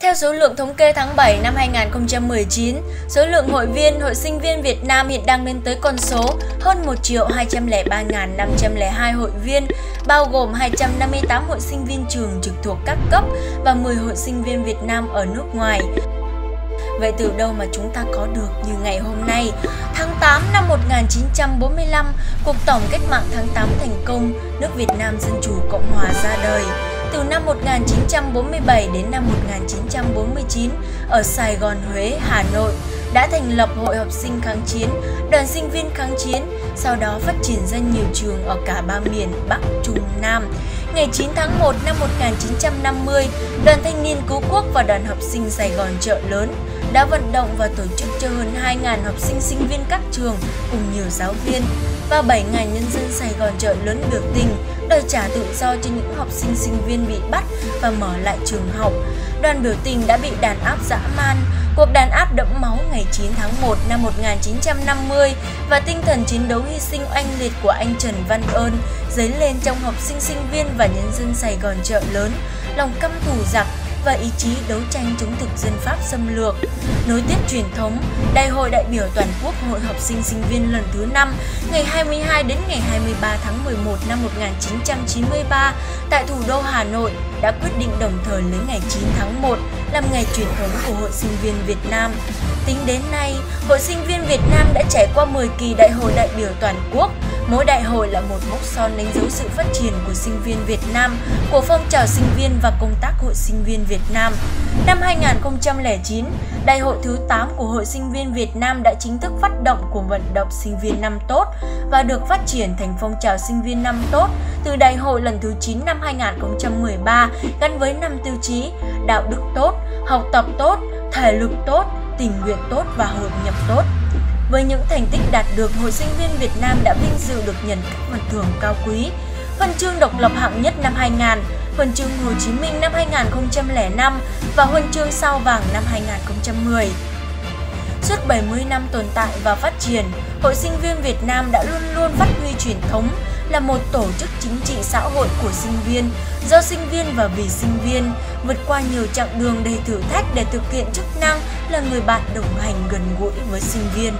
Theo số lượng thống kê tháng 7 năm 2019, số lượng hội viên Hội sinh viên Việt Nam hiện đang lên tới con số hơn 1 triệu 203.502 hội viên, bao gồm 258 hội sinh viên trường trực thuộc các cấp và 10 hội sinh viên Việt Nam ở nước ngoài. Vậy từ đâu mà chúng ta có được như ngày hôm nay? Tháng 8 năm 1945, cuộc tổng cách mạng tháng 8 thành công, nước Việt Nam Dân Chủ Cộng Hòa ra đời từ năm 1947 đến năm 1949 ở Sài Gòn, Huế, Hà Nội đã thành lập Hội học sinh kháng chiến, đoàn sinh viên kháng chiến, sau đó phát triển ra nhiều trường ở cả ba miền Bắc, Trung, Nam. Ngày 9 tháng 1 năm 1950, Đoàn Thanh niên Cứu Quốc và Đoàn học sinh Sài Gòn chợ lớn đã vận động và tổ chức cho hơn 2.000 học sinh sinh viên các trường cùng nhiều giáo viên và 7 ngày nhân dân Sài Gòn chợ lớn biểu tình đòi trả tự do cho những học sinh sinh viên bị bắt và mở lại trường học. Đoàn biểu tình đã bị đàn áp dã man. Cuộc đàn áp đẫm máu ngày 9 tháng 1 năm 1950 và tinh thần chiến đấu hy sinh oanh liệt của anh Trần Văn Ơn dấy lên trong học sinh sinh viên và nhân dân Sài Gòn chợ lớn, lòng căm thù giặc và ý chí đấu tranh chống thực dân Pháp xâm lược. Nối tiếp truyền thống, Đại hội đại biểu toàn quốc Hội học sinh sinh viên lần thứ 5 ngày 22 đến ngày 23 tháng 11 năm 1993 tại thủ đô Hà Nội đã quyết định đồng thời lấy ngày 9 tháng 1 làm ngày truyền thống của Hội sinh viên Việt Nam. Tính đến nay, Hội sinh viên Việt Nam đã trải qua 10 kỳ đại hội đại biểu toàn quốc, Mỗi đại hội là một mốc son đánh dấu sự phát triển của sinh viên Việt Nam, của phong trào sinh viên và công tác hội sinh viên Việt Nam. Năm 2009, đại hội thứ 8 của Hội sinh viên Việt Nam đã chính thức phát động cuộc vận động sinh viên năm tốt và được phát triển thành phong trào sinh viên năm tốt từ đại hội lần thứ 9 năm 2013 gắn với năm tiêu chí đạo đức tốt, học tập tốt, thể lực tốt, tình nguyện tốt và hội nhập tốt. Với những thành tích đạt được, Hội sinh viên Việt Nam đã vinh dự được nhận các phần thưởng cao quý. Huân chương độc lập hạng nhất năm 2000, Huân chương Hồ Chí Minh năm 2005 và Huân chương sao vàng năm 2010. Suốt 70 năm tồn tại và phát triển, Hội sinh viên Việt Nam đã luôn luôn phát huy truyền thống là một tổ chức chính trị xã hội của sinh viên, do sinh viên và vì sinh viên, vượt qua nhiều chặng đường đầy thử thách để thực hiện chức năng là người bạn đồng hành gần gũi với sinh viên.